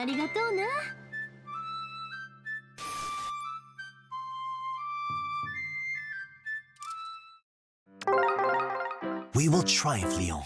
ありがとうな We will triumph, Leon.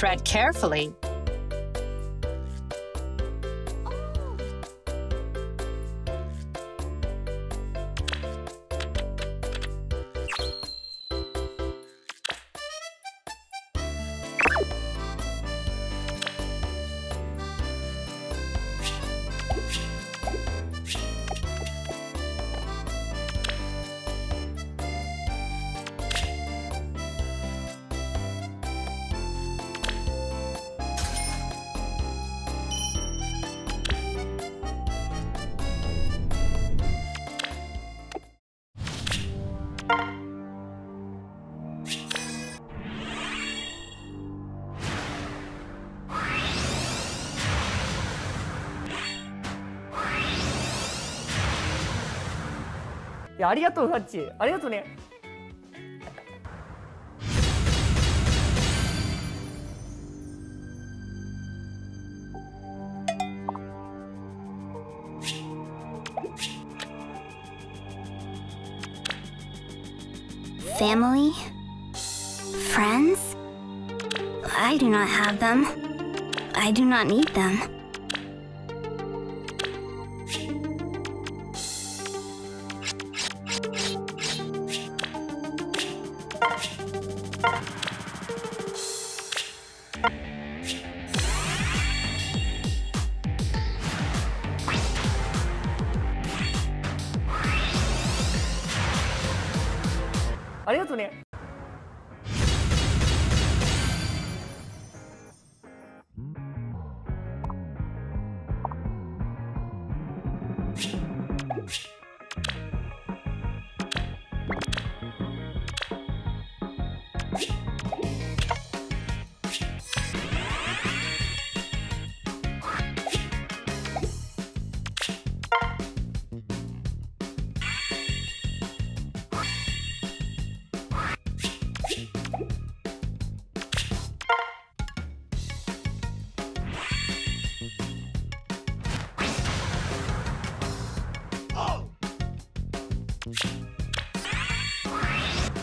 Tread carefully.「いやありがとうファッチありがとうね」「Family? Friends? I do not have them. I do not need them.「ありがとうね」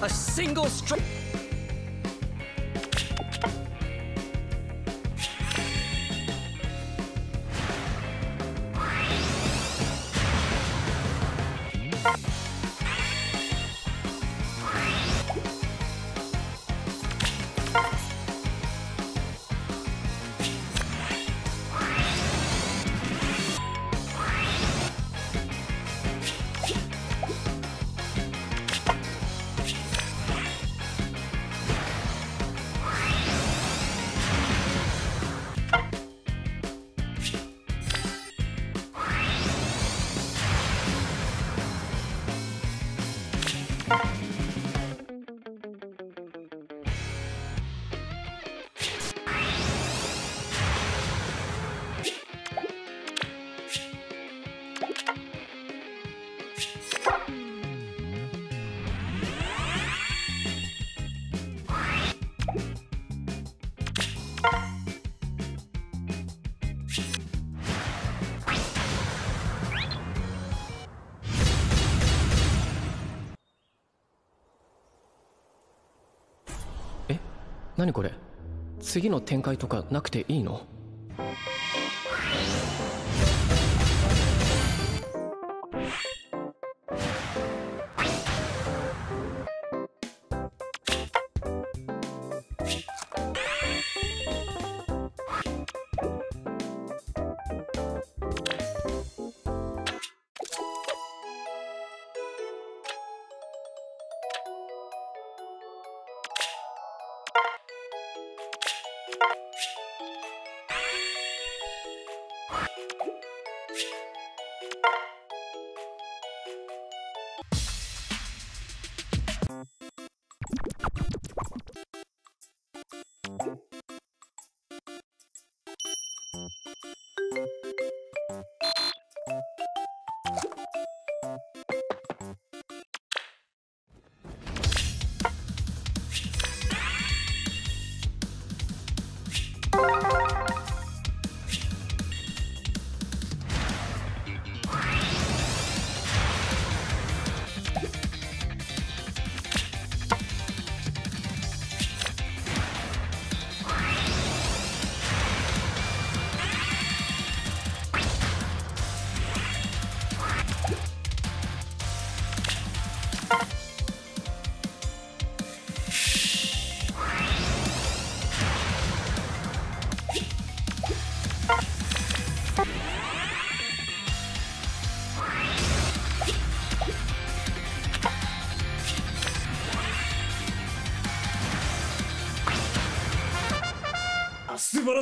A single stroke. Bye. 何これ？次の展開とかなくていいの？素晴ら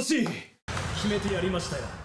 しい。決めてやりましたよ。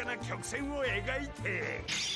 かな曲線を描いて。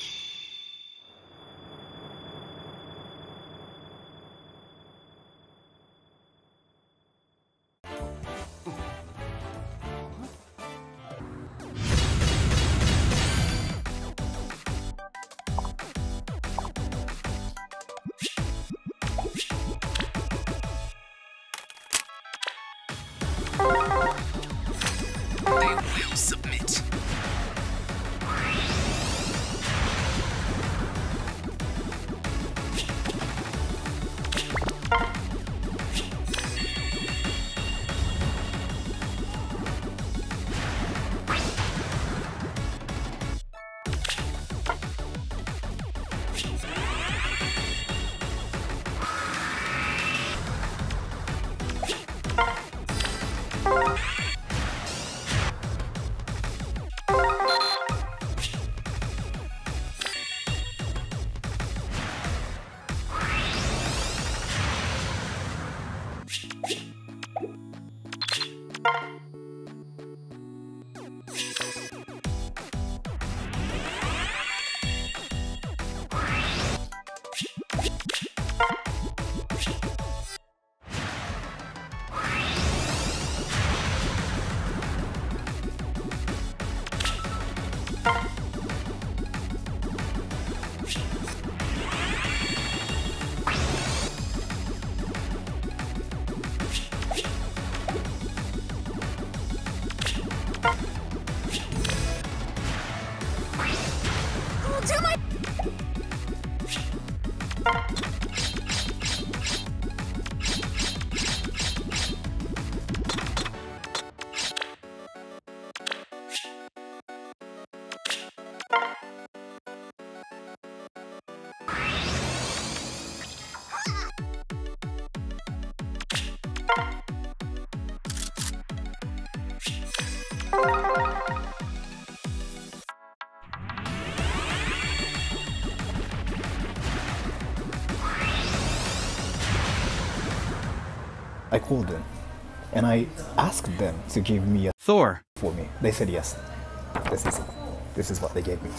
Called them and I asked them to give me a Thor. for me. They said yes. This is this is what they gave me.